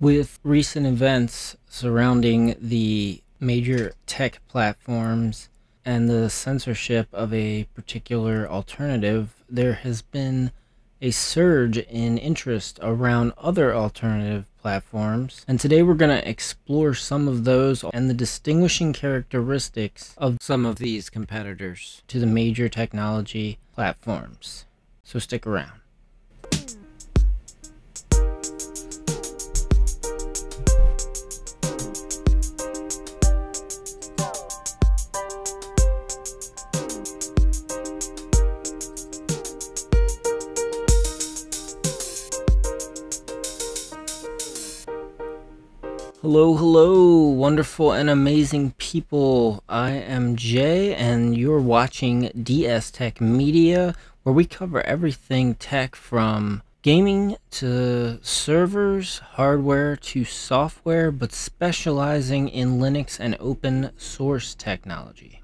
With recent events surrounding the major tech platforms and the censorship of a particular alternative, there has been a surge in interest around other alternative platforms. And today we're going to explore some of those and the distinguishing characteristics of some of these competitors to the major technology platforms. So stick around. Hello, hello, wonderful and amazing people. I am Jay, and you're watching DS Tech Media, where we cover everything tech from gaming to servers, hardware to software, but specializing in Linux and open source technology.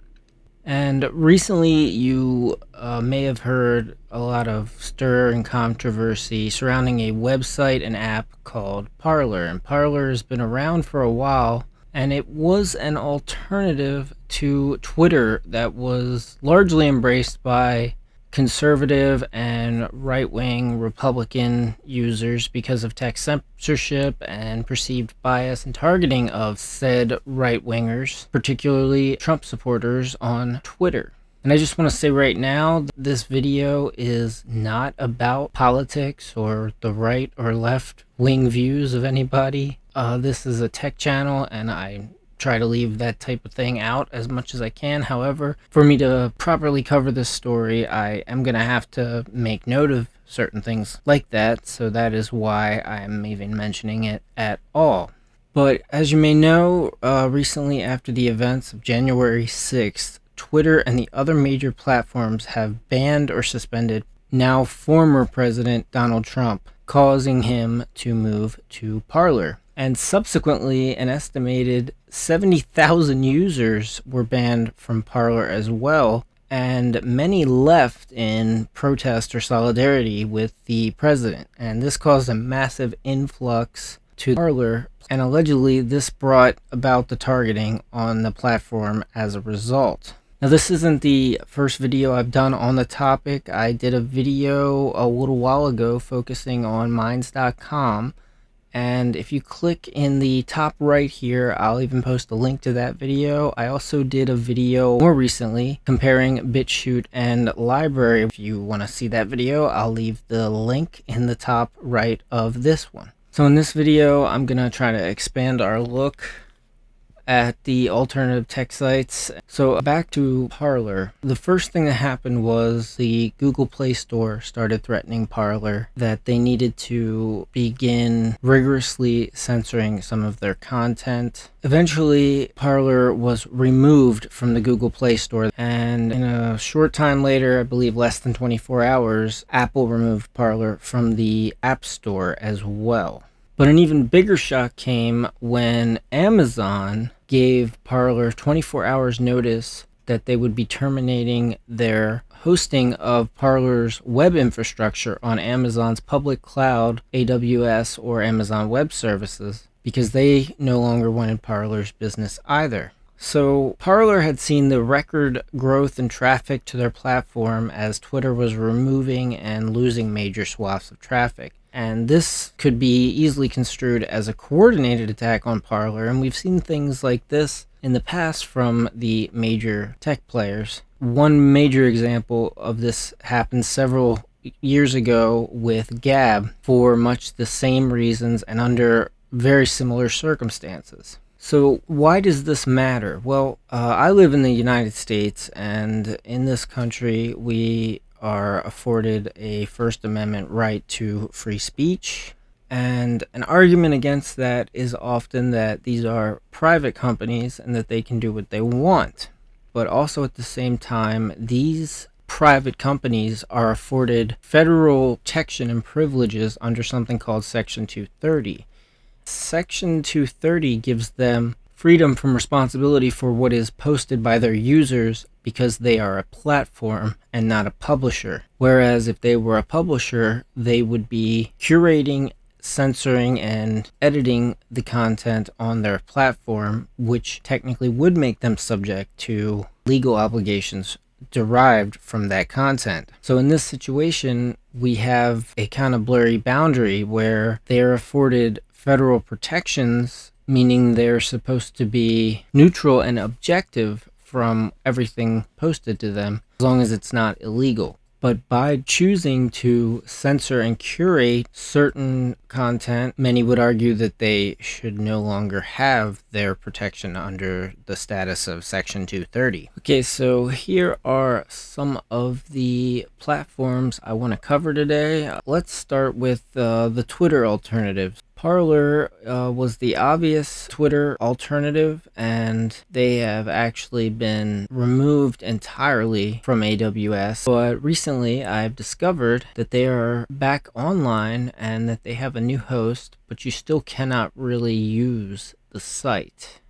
And recently, you uh, may have heard a lot of stir and controversy surrounding a website and app called Parler. And Parler has been around for a while, and it was an alternative to Twitter that was largely embraced by conservative and right wing Republican users because of tech censorship and perceived bias and targeting of said right wingers, particularly Trump supporters on Twitter. And I just want to say right now, this video is not about politics or the right or left wing views of anybody. Uh, this is a tech channel, and I try to leave that type of thing out as much as I can. However, for me to properly cover this story, I am going to have to make note of certain things like that, so that is why I'm even mentioning it at all. But as you may know, uh, recently after the events of January 6th, Twitter and the other major platforms have banned or suspended now former President Donald Trump, causing him to move to Parler and subsequently an estimated 70,000 users were banned from Parler as well, and many left in protest or solidarity with the president. And this caused a massive influx to Parler, and allegedly this brought about the targeting on the platform as a result. Now, this isn't the first video I've done on the topic. I did a video a little while ago focusing on Minds.com and if you click in the top right here, I'll even post a link to that video. I also did a video more recently comparing BitChute and LBRY. If you want to see that video, I'll leave the link in the top right of this one. So in this video, I'm going to try to expand our look at the alternative tech sites. So back to Parler. The first thing that happened was the Google Play Store started threatening Parler that they needed to begin rigorously censoring some of their content. Eventually, Parler was removed from the Google Play Store, and in a short time later, I believe less than 24 hours, Apple removed Parler from the App Store as well. But an even bigger shock came when Amazon gave Parler 24 hours notice that they would be terminating their hosting of Parler's web infrastructure on Amazon's public cloud, AWS, or Amazon Web Services, because they no longer wanted Parler's business either. So, Parler had seen the record growth in traffic to their platform as Twitter was removing and losing major swaths of traffic. And this could be easily construed as a coordinated attack on Parler, and we've seen things like this in the past from the major tech players. One major example of this happened several years ago with Gab for much the same reasons and under very similar circumstances. So, why does this matter? Well, uh, I live in the United States, and in this country, we are afforded a First Amendment right to free speech. And an argument against that is often that these are private companies and that they can do what they want. But also at the same time, these private companies are afforded federal protection and privileges under something called Section 230. Section 230 gives them freedom from responsibility for what is posted by their users because they are a platform and not a publisher. Whereas if they were a publisher, they would be curating censoring and editing the content on their platform, which technically would make them subject to legal obligations derived from that content. So in this situation, we have a kind of blurry boundary where they are afforded federal protections, meaning they're supposed to be neutral and objective from everything posted to them, as long as it's not illegal. But by choosing to censor and curate certain content, many would argue that they should no longer have their protection under the status of Section 230. Okay, so here are some of the platforms I want to cover today. Let's start with uh, the Twitter alternatives. Parler uh, was the obvious Twitter alternative, and they have actually been removed entirely from AWS. But recently, I've discovered that they are back online and that they have a new host, but you still cannot really use the site.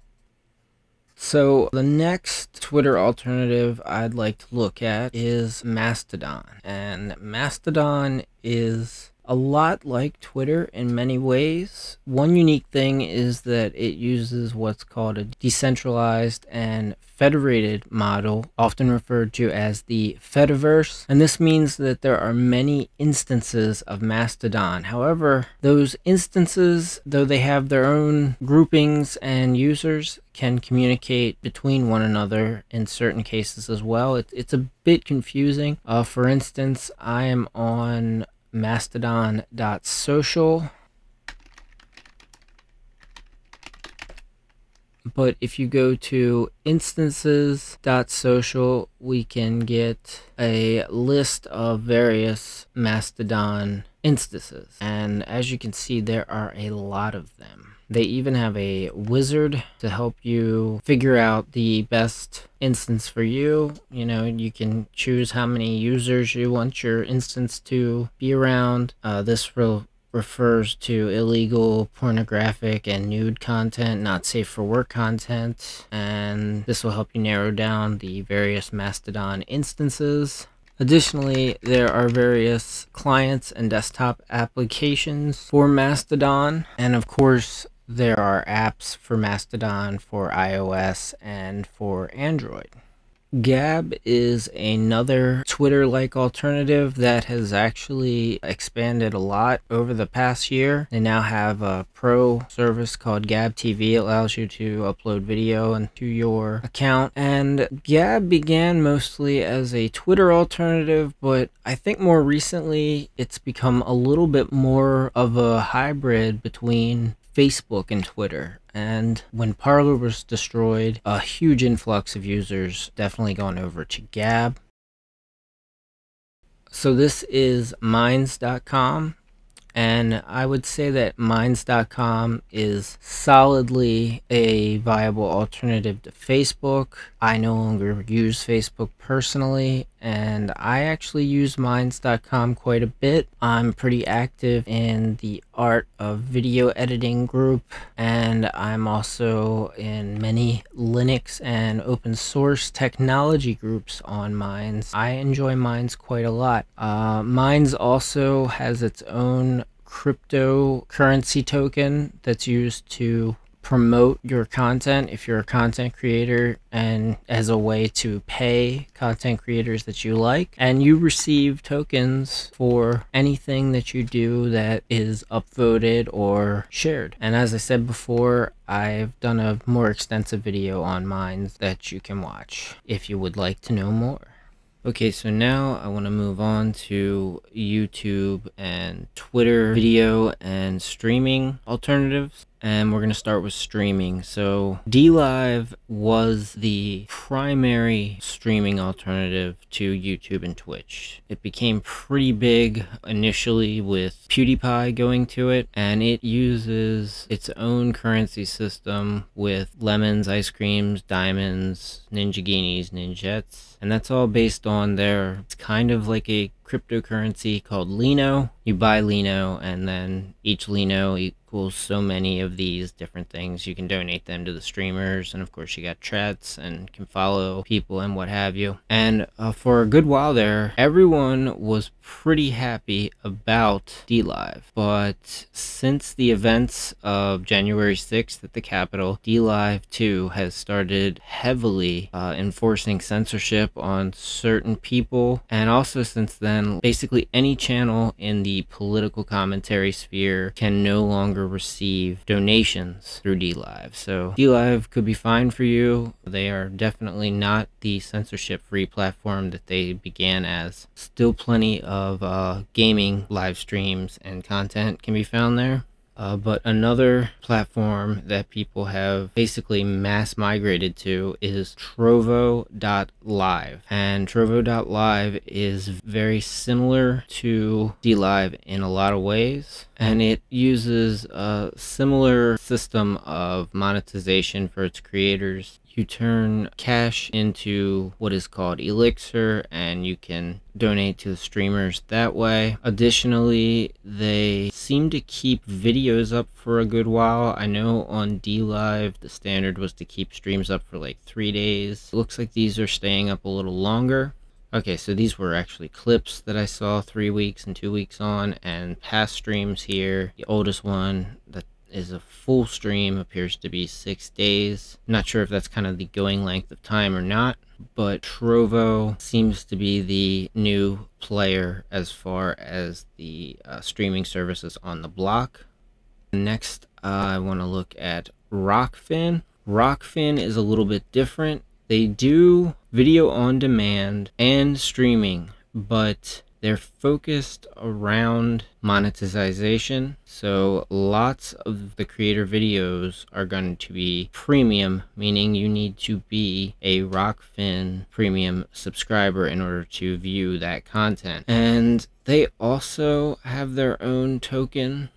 So, the next Twitter alternative I'd like to look at is Mastodon. And Mastodon is a lot like Twitter in many ways. One unique thing is that it uses what's called a decentralized and federated model, often referred to as the Fediverse. And this means that there are many instances of Mastodon. However, those instances, though they have their own groupings and users, can communicate between one another in certain cases as well. It, it's a bit confusing. Uh, for instance, I am on mastodon.social. But if you go to instances.social, we can get a list of various Mastodon instances. And as you can see, there are a lot of them. They even have a wizard to help you figure out the best instance for you. You know, you can choose how many users you want your instance to be around. Uh, this will refers to illegal, pornographic, and nude content, not safe for work content, and this will help you narrow down the various Mastodon instances. Additionally, there are various clients and desktop applications for Mastodon, and of course, there are apps for Mastodon for iOS and for Android. Gab is another Twitter like alternative that has actually expanded a lot over the past year. They now have a pro service called Gab TV. It allows you to upload video into your account. And Gab began mostly as a Twitter alternative, but I think more recently it's become a little bit more of a hybrid between Facebook and Twitter. And when Parler was destroyed, a huge influx of users definitely gone over to Gab. So this is Minds.com. And I would say that Minds.com is solidly a viable alternative to Facebook. I no longer use Facebook personally, and I actually use Minds.com quite a bit. I'm pretty active in the art of video editing group, and I'm also in many Linux and open source technology groups on Minds. I enjoy Minds quite a lot. Uh, Minds also has its own cryptocurrency token that's used to promote your content if you're a content creator and as a way to pay content creators that you like. And you receive tokens for anything that you do that is upvoted or shared. And as i said before i've done a more extensive video on mine that you can watch if you would like to know more. Okay, so now I want to move on to YouTube and Twitter video and streaming alternatives and we're going to start with streaming. So, DLive was the primary streaming alternative to YouTube and Twitch. It became pretty big initially with PewDiePie going to it, and it uses its own currency system with lemons, ice creams, diamonds, ninjaghinis, ninjets, and that's all based on their, it's kind of like a cryptocurrency called Lino. You buy Lino, and then each Lino equals so many of these different things. You can donate them to the streamers, and of course, you got Trets and can follow people and what have you. And uh, for a good while there, everyone was pretty happy about DLive. But since the events of January 6th at the Capitol, DLive 2 has started heavily uh, enforcing censorship on certain people. And also, since then, basically any channel in the political commentary sphere can no longer receive donations through DLive. So, DLive could be fine for you. They are definitely not the censorship free platform that they began as. Still plenty of uh, gaming live streams and content can be found there. Uh, but another platform that people have basically mass migrated to is Trovo.live. And Trovo.live is very similar to DLive in a lot of ways. And it uses a similar system of monetization for its creators you turn cash into what is called Elixir and you can donate to the streamers that way. Additionally, they seem to keep videos up for a good while. I know on DLive the standard was to keep streams up for like three days. It looks like these are staying up a little longer. Okay, so these were actually clips that I saw three weeks and two weeks on, and past streams here. The oldest one that is a full stream, appears to be six days. Not sure if that's kind of the going length of time or not, but Trovo seems to be the new player as far as the uh, streaming services on the block. Next, uh, I want to look at Rokfin. Rokfin is a little bit different. They do video on demand and streaming, but they're focused around monetization. So lots of the creator videos are going to be premium, meaning you need to be a Rokfin premium subscriber in order to view that content. And they also have their own token.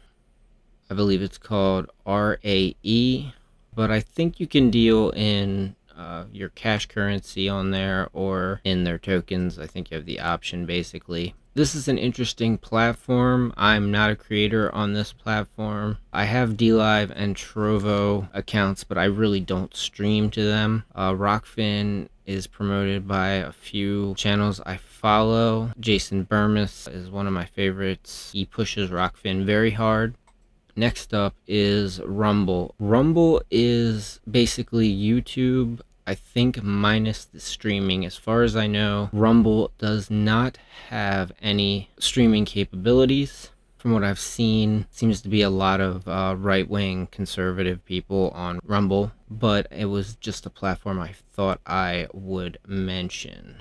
I believe it's called RAE, but I think you can deal in uh, your cash currency on there or in their tokens. I think you have the option basically. This is an interesting platform. I'm not a creator on this platform. I have DLive and Trovo accounts, but I really don't stream to them. Uh, Rokfin is promoted by a few channels I follow. Jason Bermas is one of my favorites. He pushes Rokfin very hard. Next up is Rumble. Rumble is basically YouTube I think minus the streaming. As far as I know, Rumble does not have any streaming capabilities. From what I've seen, seems to be a lot of uh, right-wing conservative people on Rumble, but it was just a platform I thought I would mention.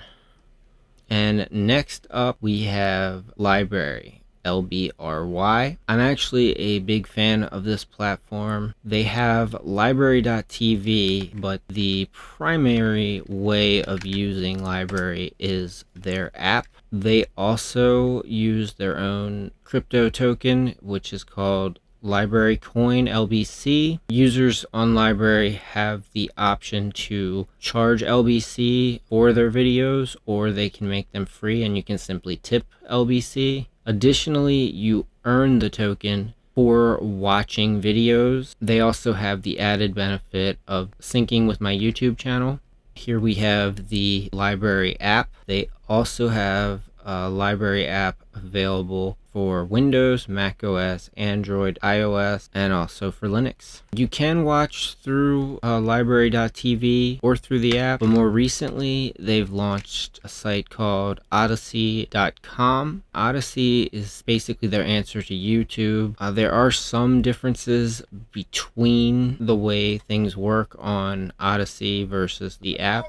And next up, we have LBRY. LBRY. I'm actually a big fan of this platform. They have LBRY.tv, but the primary way of using LBRY is their app. They also use their own crypto token, which is called LBRY Coin LBC. Users on LBRY have the option to charge LBC for their videos or they can make them free and you can simply tip LBC. Additionally, you earn the token for watching videos. They also have the added benefit of syncing with my YouTube channel. Here we have the LBRY app. They also have a LBRY app available for Windows, Mac OS, Android, iOS, and also for Linux. You can watch through uh, LBRY.tv or through the app, but more recently they've launched a site called odysee.com. Odysee is basically their answer to YouTube. Uh, there are some differences between the way things work on Odysee versus the app.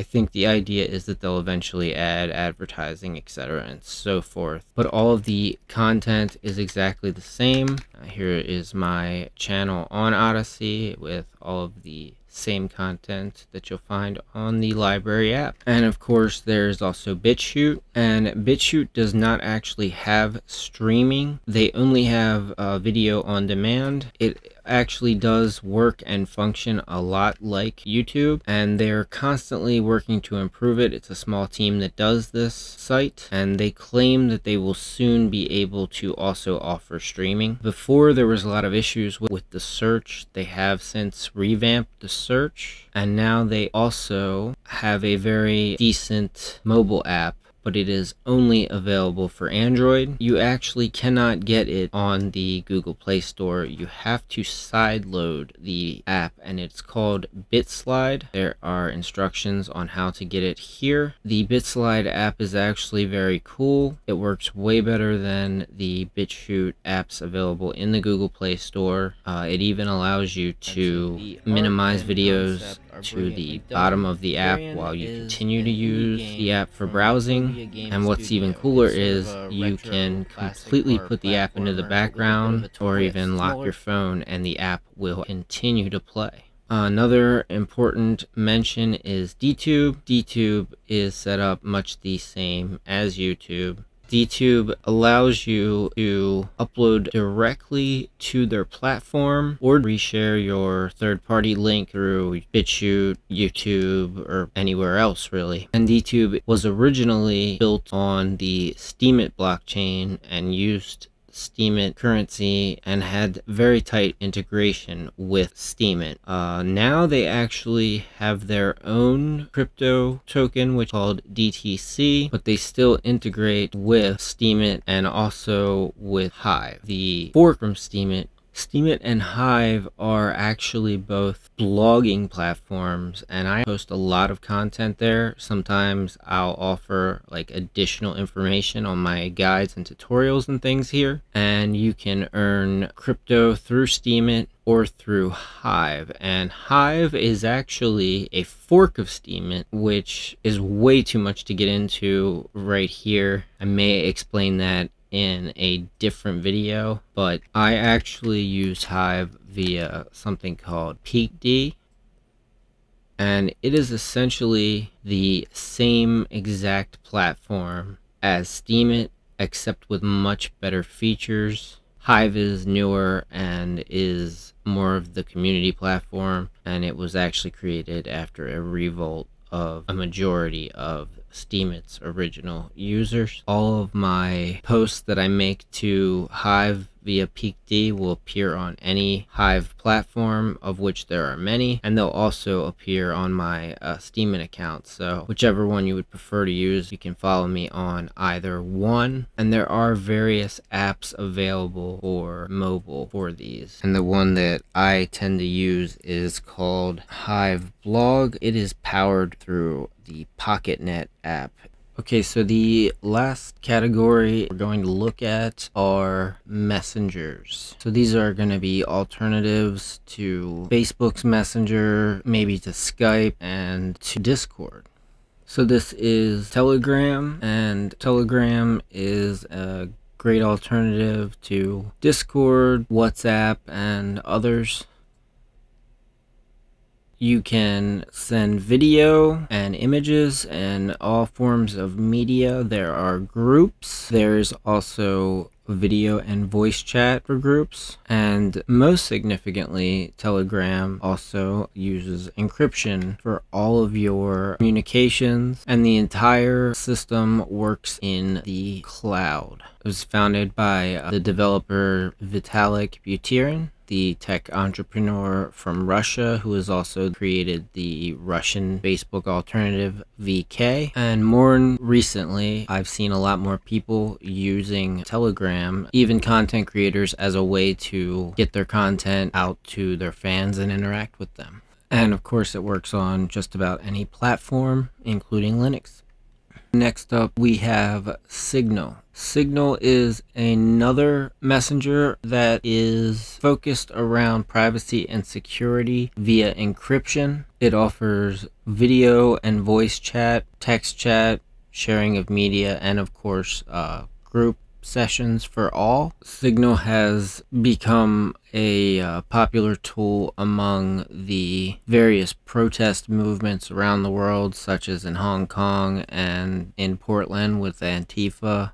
I think the idea is that they'll eventually add advertising, etc., and so forth. But all of the content is exactly the same. Uh, here is my channel on Odysee with all of the same content that you'll find on the LBRY app. And of course, there's also BitChute, and BitChute does not actually have streaming. They only have uh, video on demand. It actually does work and function a lot like YouTube, and they're constantly working to improve it. It's a small team that does this site, and they claim that they will soon be able to also offer streaming. Before, there was a lot of issues with, the search. They have since revamped the search, and now they also have a very decent mobile app but it is only available for Android. You actually cannot get it on the Google Play Store. You have to sideload the app and it's called BitSlide. There are instructions on how to get it here. The BitSlide app is actually very cool. It works way better than the BitChute apps available in the Google Play Store. Uh, it even allows you to minimize videos to the bottom of the app while you continue to use the app for browsing. And what's even cooler is you can completely put the app into the background or even lock your phone and the app will continue to play. Another important mention is DTube. DTube is set up much the same as YouTube. DTube allows you to upload directly to their platform or reshare your third party link through BitChute, YouTube, or anywhere else really. And DTube was originally built on the Steemit blockchain and used Steemit currency and had very tight integration with Steemit. Uh, now they actually have their own crypto token, which is called DTC, but they still integrate with Steemit and also with Hive. The fork from Steemit Steemit and Hive are actually both blogging platforms and I post a lot of content there. Sometimes I'll offer like additional information on my guides and tutorials and things here. And you can earn crypto through Steemit or through Hive. And Hive is actually a fork of Steemit, which is way too much to get into right here. I may explain that in a different video, but I actually use Hive via something called PeakD. And it is essentially the same exact platform as Steemit, except with much better features. Hive is newer and is more of the community platform, and it was actually created after a revolt of a majority of Steemit's original users. All of my posts that I make to Hive via PeakD will appear on any Hive platform, of which there are many, and they'll also appear on my uh, Steemit account. So whichever one you would prefer to use, you can follow me on either one. And there are various apps available for mobile for these. And the one that I tend to use is called Hive Blog. It is powered through the PocketNet app Okay, so the last category we're going to look at are messengers. So these are going to be alternatives to Facebook's Messenger, maybe to Skype, and to Discord. So this is Telegram, and Telegram is a great alternative to Discord, WhatsApp, and others. You can send video and images and all forms of media. There are groups. There's also video and voice chat for groups. And most significantly, Telegram also uses encryption for all of your communications, and the entire system works in the cloud. It was founded by uh, the developer Vitalik Buterin the tech entrepreneur from Russia who has also created the Russian Facebook alternative VK. And more recently, I've seen a lot more people using Telegram, even content creators, as a way to get their content out to their fans and interact with them. And of course, it works on just about any platform, including Linux. Next up, we have Signal. Signal is another messenger that is focused around privacy and security via encryption. It offers video and voice chat, text chat, sharing of media, and of course, uh, group sessions for all. Signal has become a uh, popular tool among the various protest movements around the world, such as in Hong Kong and in Portland with Antifa.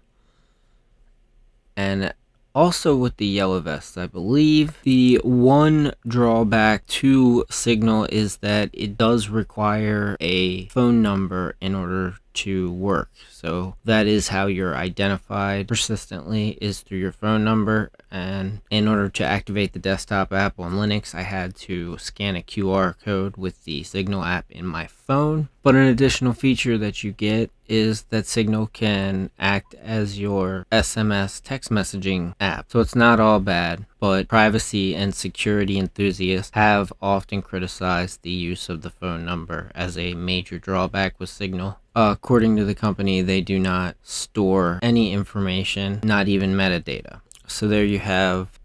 And also with the yellow vests, I believe the one drawback to Signal is that it does require a phone number in order to work. So that is how you're identified persistently is through your phone number. And in order to activate the desktop app on Linux, I had to scan a QR code with the Signal app in my phone. But an additional feature that you get is that Signal can act as your SMS text messaging app. So it's not all bad, but privacy and security enthusiasts have often criticized the use of the phone number as a major drawback with Signal. According to the company, they do not store any information, not even metadata. So there you have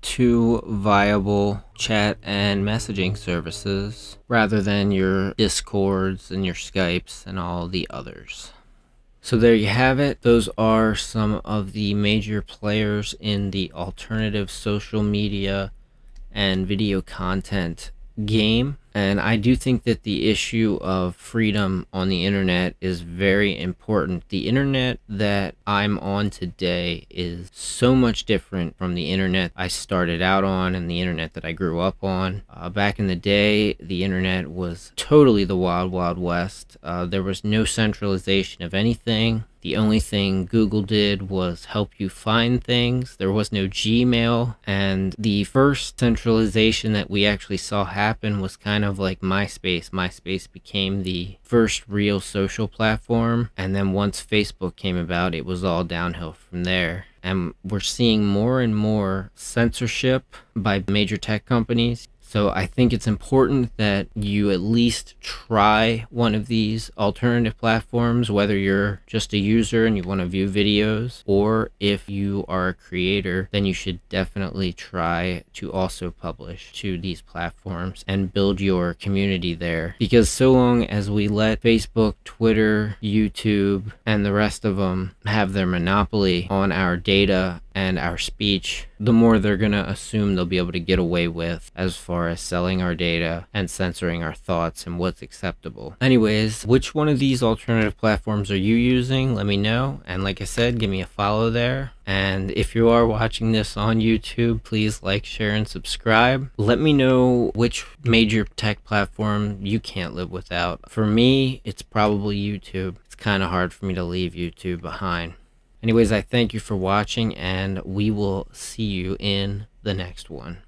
two viable chat and messaging services rather than your Discords and your Skypes and all the others. So there you have it. Those are some of the major players in the alternative social media and video content game. And I do think that the issue of freedom on the internet is very important. The internet that I'm on today is so much different from the internet I started out on and the internet that I grew up on. Uh, back in the day, the internet was totally the wild, wild west. Uh, there was no centralization of anything. The only thing Google did was help you find things. There was no Gmail. And the first centralization that we actually saw happen was kind of like MySpace. MySpace became the first real social platform. And then once Facebook came about, it was all downhill from there. And we're seeing more and more censorship by major tech companies. So I think it's important that you at least try one of these alternative platforms, whether you're just a user and you want to view videos, or if you are a creator, then you should definitely try to also publish to these platforms and build your community there. Because so long as we let Facebook, Twitter, YouTube, and the rest of them have their monopoly on our data and our speech, the more they're going to assume they'll be able to get away with as far as selling our data and censoring our thoughts and what's acceptable. Anyways, which one of these alternative platforms are you using? Let me know. And like I said, give me a follow there. And if you are watching this on YouTube, please like, share, and subscribe. Let me know which major tech platform you can't live without. For me, it's probably YouTube. It's kind of hard for me to leave YouTube behind. Anyways, I thank you for watching, and we will see you in the next one.